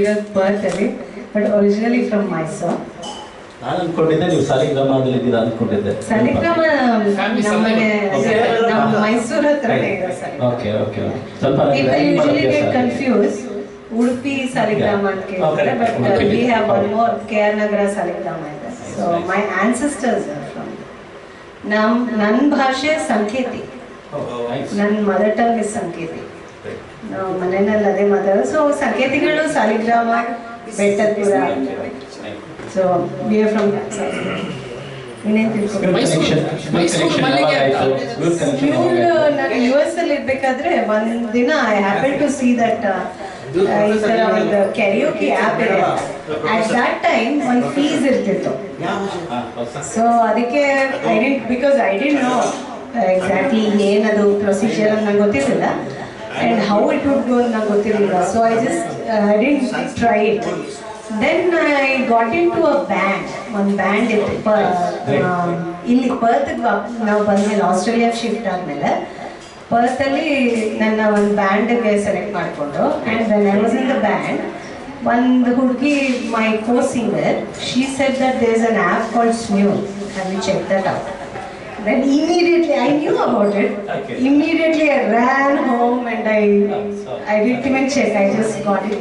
ಇರೋದು ಪರ್ತ್ ಅಲ್ಲಿ but originally from Mysore ನಾನು ಅನ್ಕೊಂಡಿದ್ದೆ. ನೀವು ಸಾಲಿಗ್ರಾಮದಲ್ಲಿ ಇದ್ದೀರಾ ಅನ್ಕೊಂಡಿದ್ದೆ ಸಾಲಿಗ್ರಾಮ. ನಮ್ಮ ಮೈಸೂರು ಹತ್ರನೇ ಇದೆ ಸಾಲಿಗ್ರಾಮ. ಓಕೆ ಓಕೆ ಸ್ವಲ್ಪ usually get confused. Udupi Saligrama ಅಂತ ಕೇಳ್ತಾರೆ but. We have one more K R Nagar Saligrama ಇದೆ. ಸೊ ಮೈ ಆನ್ಸೆಸ್ಟರ್ಸ್ ಫ್ರಮ್ ನಮ್ ನನ್ನ ಭಾಷೆ ಸಂಕೇತಿ ನನ್ನ ಮದರ್ ಟಂಗ್ ಇಸ್ ಸಂಕೇತಿ ನಾವು ಮನೆಯಲ್ಲಿ ಅದೇ ಮಾತಾಡೋದು. So ಸಂಕೇತಿಗಳು Saligrama Bettadapura so B A from. ನಾನು ಯು ಎಸ್ ಅಲ್ಲಿ ಇರ್ಬೇಕಾದ್ರೆ ಒಂದ್ ದಿನ I happen to see that ಈ ತರ ಒಂದು ಕ್ಯಾರಿಯೋಕಿ ಆ್ಯಪ್ ಇದೆ ಅಟ್ ದಟ್ ಟೈಮ್ ಒಂದು ಫೀಸ್ ಇರ್ತಿತ್ತು. ಸೊ ಅದಕ್ಕೆ I didn't because I didn't know exactly ಏನದು ಪ್ರೊಸೀಜರ್ ಅಂತ ನಂಗೆ ಗೊತ್ತಿರಲಿಲ್ಲ. And how it would go ಅಂತ ನಂಗೆ ಗೊತ್ತಿರಲಿಲ್ಲ so I just I didn't try it then I got into a band ಒಂದು ಬ್ಯಾಂಡ್ ಇತ್ತು ಇಲ್ಲಿ ಪರ್ತ್ಗೆ ನಾವು ಬಂದ್ಮೇಲೆ ಆಸ್ಟ್ರೇಲಿಯಾ ಶಿಫ್ಟ್ ಆದಮೇಲೆ ಪರ್ತಲ್ಲಿ ನನ್ನ ಒಂದು ಬ್ಯಾಂಡ್ಗೆ ಸೆಲೆಕ್ಟ್ ಮಾಡಿಕೊಂಡು and I was in the band ಒಂದು ಹುಡುಗಿ my co singer she said that there is an app called new have you check that out Then immediately I knew about it. Okay. Immediately I ran home and I I didn't even check. I just got it.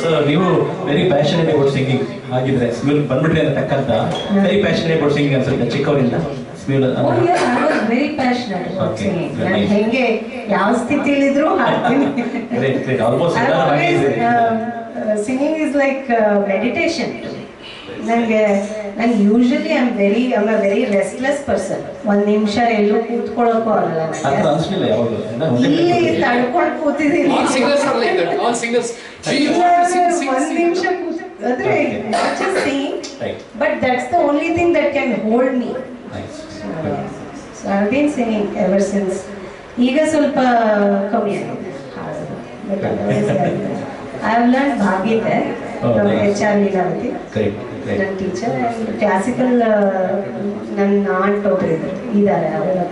So ನೀವು very passionate about singing ಆಗಿದ್ರೆ Smule ಬಂದ್ಬಿಟ್ರಿ ಅಂತ ತಕ್ಕಂತ very passionate about singing ಅನ್ಸುತ್ತೆ ಚಿಕ್ಕವರಿಂದ ಸ್ಮಿಲ್ Oh yes, I was very passionate about Okay, singing. very ನಾನು nice. ಹೆಂಗೆ ಯಾವ ಸ್ಥಿತಿಲಿದ್ರು ಹಾಡ್ತೀನಿ. ಆಲ್ಮೋಸ್ಟ್ I ಎಲ್ಲರೂ ಹಾಗೆ always, ನನಗೆ ನಾನು usually I am very I am a very restless person ಒಂದು ನಿಮಿಷ ಎಲ್ಲೂ ಕೂತ್ಕೊಳ್ಳೋಕ್ಕೂ ಆಗಲ್ಲ ಇಲ್ಲಿ ತಡ್ಕೊಂಡು ಕೂತಿದ್ದೀನಿ ಒಂದ್ ನಿಮಿಷ ಅಂದರೆ ಅಂದ್ರೆ not the only thing but that's the only thing that can hold me. Nice. So I've been singing ever since. ಈಗ ಸ್ವಲ್ಪ ಕಮ್ಮಿ ಆಗಿದೆ I have learn I H R Leelavathi. ನನ್ನ ಟೀಚರ್ ಕ್ಲಾಸಿಕಲ್ ನನ್ನ ಆಂಟ್ ಒಬ್ಬರು ಇದ್ದಾರೆ ಅವರೆಲ್ಲ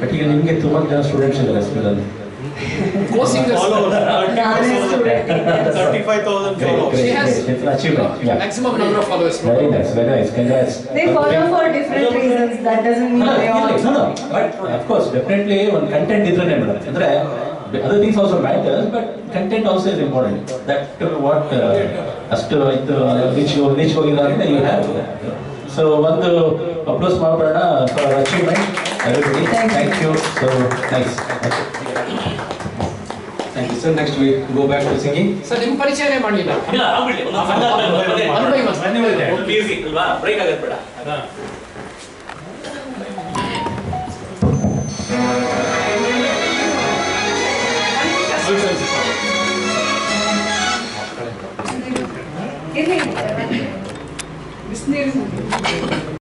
ಬಟ್ ಈಗ ನಿಮಗೆ ತುಂಬಾ ಜನ ಸ್ಟೂಡೆಂಟ್ಸ್ ಇದ್ದಾರೆ ಸ್ಕೂಲಲ್ಲಿ ಒಂದು ಕಂಟೆಂಟ್ ಇದ್ರೆ. Thirty-five thousand you have. So She the. That no, all. no, no. But but content also is important that what ಅಷ್ಟು ಇದು ರೀಚ್ ರೀಚ್ ಹೋಗಿದ್ದಾರೆ ಯು ಹ್ಯಾವ್ ಸೊ ಒಂದು ಅಪ್ರೋಸ್ ಮಾಡೋಣ for achievement everybody thank you so nice Thank you, sir. Next we go back to singing. Sir ನಿಮ್ ಪರಿಚಯನೇ ಮಾಡಲಿಲ್ಲ ಇಲ್ಲ ಆಗ್ಬಿಡ್ಲಿ ಒಂದು ಸಣ್ಣ. ಈಸಿ ಅಲ್ವಾ ಬ್ರೇಕ್ ಆಗೋದು ಬೇಡ